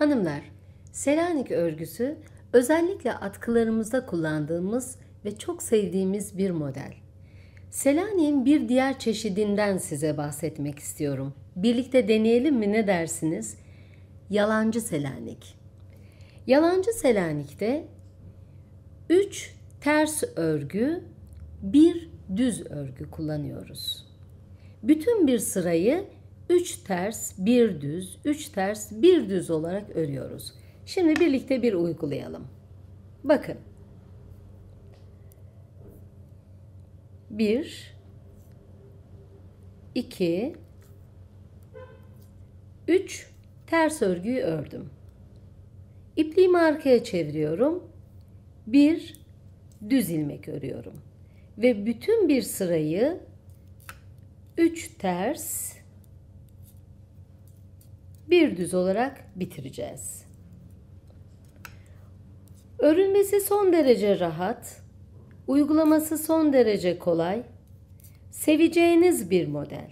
Hanımlar, Selanik örgüsü özellikle atkılarımızda kullandığımız ve çok sevdiğimiz bir model. Selanik'in bir diğer çeşidinden size bahsetmek istiyorum. Birlikte deneyelim mi ne dersiniz? Yalancı Selanik. Yalancı Selanik'te 3 ters örgü, bir düz örgü kullanıyoruz. Bütün bir sırayı 3 ters, 1 düz, 3 ters, 1 düz olarak örüyoruz. Şimdi birlikte bir uygulayalım. Bakın. 1 2 3 ters örgüyü ördüm. İpliğimi arkaya çeviriyorum. Bir düz ilmek örüyorum. Ve bütün bir sırayı 3 ters bir düz olarak bitireceğiz. Örülmesi son derece rahat, uygulaması son derece kolay, seveceğiniz bir model.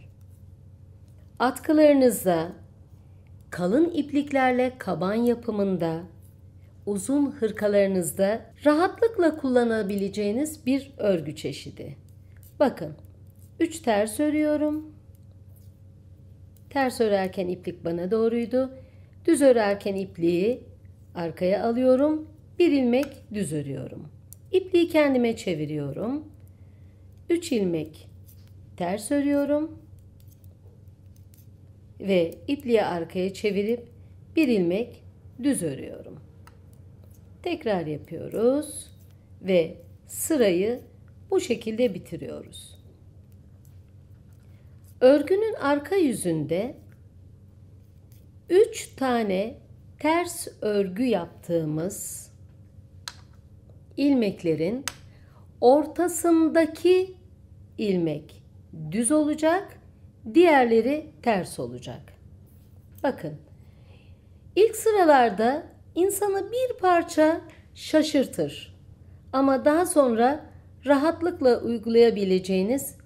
Atkılarınızda, kalın ipliklerle kaban yapımında, uzun hırkalarınızda rahatlıkla kullanabileceğiniz bir örgü çeşidi. Bakın, 3 ters örüyorum. Ters örerken iplik bana doğruydu. Düz örerken ipliği arkaya alıyorum. Bir ilmek düz örüyorum. İpliği kendime çeviriyorum. 3 ilmek ters örüyorum. Ve ipliği arkaya çevirip bir ilmek düz örüyorum. Tekrar yapıyoruz ve sırayı bu şekilde bitiriyoruz. Örgünün arka yüzünde 3 tane ters örgü yaptığımız ilmeklerin ortasındaki ilmek düz olacak, diğerleri ters olacak. Bakın. İlk sıralarda insanı bir parça şaşırtır. Ama daha sonra rahatlıkla uygulayabileceğiniz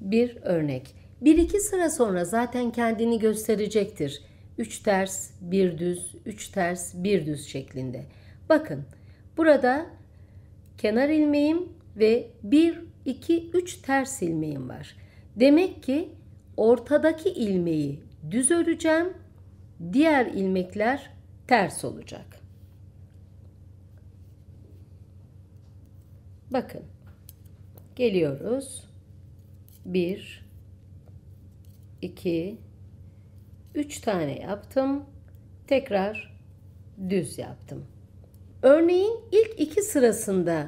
bir örnek. Bir iki sıra sonra zaten kendini gösterecektir. Üç ters, bir düz, üç ters, bir düz şeklinde. Bakın burada kenar ilmeğim ve bir, iki, üç ters ilmeğim var. Demek ki ortadaki ilmeği düz öreceğim. Diğer ilmekler ters olacak. Bakın. Geliyoruz. 1 2 3 tane yaptım. Tekrar düz yaptım. Örneğin ilk iki sırasında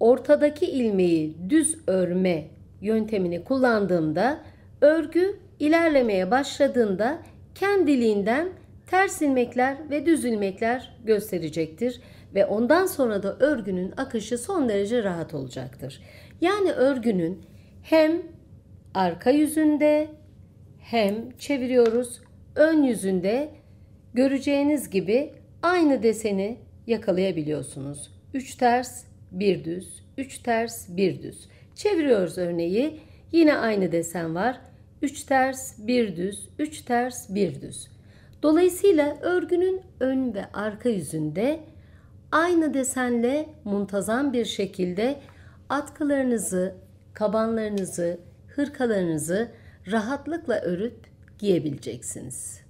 ortadaki ilmeği düz örme yöntemini kullandığımda örgü ilerlemeye başladığında kendiliğinden ters ilmekler ve düz ilmekler gösterecektir ve ondan sonra da örgünün akışı son derece rahat olacaktır. Yani örgünün hem arka yüzünde hem çeviriyoruz ön yüzünde göreceğiniz gibi aynı deseni yakalayabiliyorsunuz. 3 ters, 1 düz, 3 ters, 1 düz. Çeviriyoruz örneği. Yine aynı desen var. 3 ters, 1 düz, 3 ters, 1 düz. Dolayısıyla örgünün ön ve arka yüzünde aynı desenle muntazam bir şekilde atkılarınızı, kabanlarınızı, hırkalarınızı rahatlıkla örüp giyebileceksiniz.